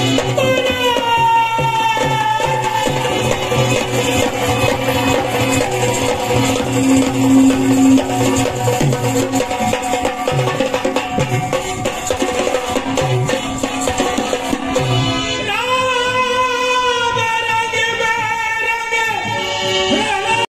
Hey,